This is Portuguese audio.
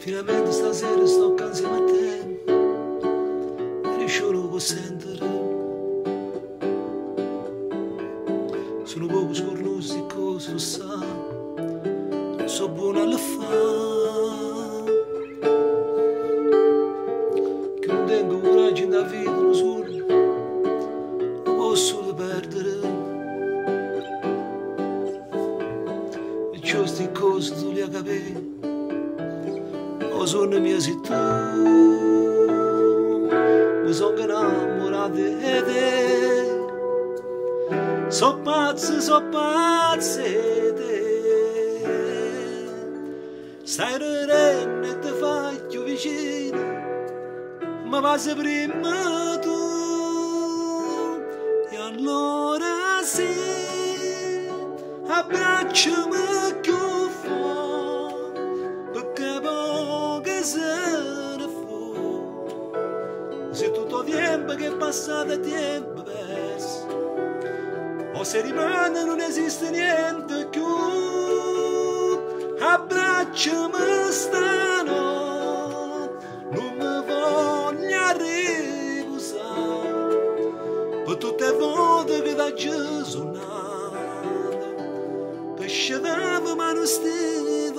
Finalmente stasera sto canzone a te, e solo può sentire. Sono poco scornoso di cosa sa, non so buono alla fa. Che non tengo coraggio da vita, non solo, non posso perdere. E ciò sti cose tu li ha capito. Tu mi sono innamorato di te so pazzo so pazzo di te Stai ridendo e ti fai più vicino, ma passi prima tu. E allora sì, abbracciami se. Se tutto tempo che è tempo perso, o se rimane non esiste niente più. Abbracciami stanotte, non mi voglio riposare, per tutte volte che da Gesù nato, che scendeva ma non stiamo